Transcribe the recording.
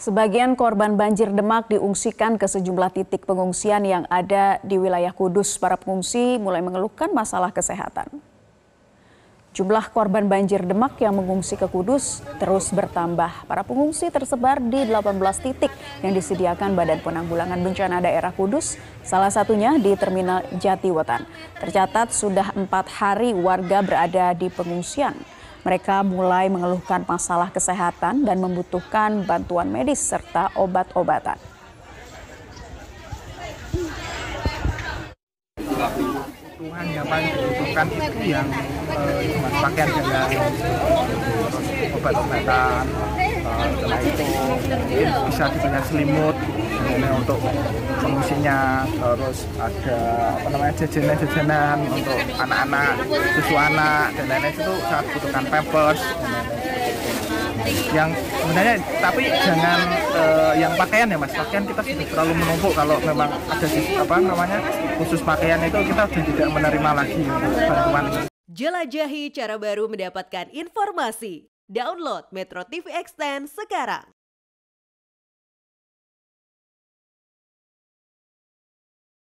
Sebagian korban banjir Demak diungsikan ke sejumlah titik pengungsian yang ada di wilayah Kudus. Para pengungsi mulai mengeluhkan masalah kesehatan. Jumlah korban banjir Demak yang mengungsi ke Kudus terus bertambah. Para pengungsi tersebar di 18 titik yang disediakan Badan Penanggulangan Bencana Daerah Kudus, salah satunya di Terminal Jatiwetan. Tercatat sudah empat hari warga berada di pengungsian. Mereka mulai mengeluhkan masalah kesehatan dan membutuhkan bantuan medis serta obat-obatan. Kebutuhan yang paling dibutuhkan itu yang eh, pakaian gaya obat-obatan, eh, setelah itu bisa diberikan selimut untuk pengungsinya terus ada apa namanya jajanan-jajanan untuk anak-anak susu anak dan lain-lain itu sangat butuhkan pampers yang sebenarnya tapi jangan uh, yang pakaian ya mas pakaian kita sudah terlalu menumpuk kalau memang ada apa namanya khusus pakaian itu kita sudah tidak menerima lagi bantuan Jelajahi cara baru mendapatkan informasi. Download Metro TV Extend sekarang.